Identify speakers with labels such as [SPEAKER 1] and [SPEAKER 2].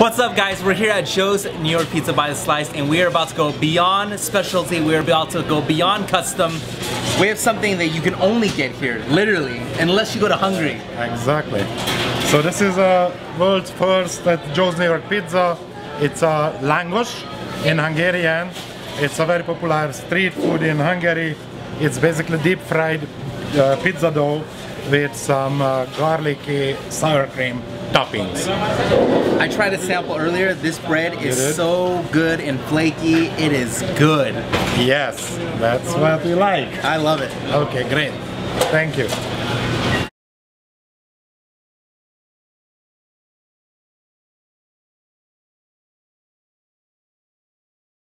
[SPEAKER 1] What's up guys, we're here at Joe's New York Pizza by the Slice and we are about to go beyond specialty, we're about to go beyond custom. We have something that you can only get here, literally, unless you go to Hungary.
[SPEAKER 2] Exactly. So this is a world's first at Joe's New York Pizza. It's a langos in Hungarian. It's a very popular street food in Hungary. It's basically deep fried uh, pizza dough with some uh, garlicky sour cream toppings.
[SPEAKER 1] I tried a sample earlier. This bread is so good and flaky. It is good.
[SPEAKER 2] Yes, that's what we like.
[SPEAKER 1] I love it.
[SPEAKER 2] Okay, great. Thank you.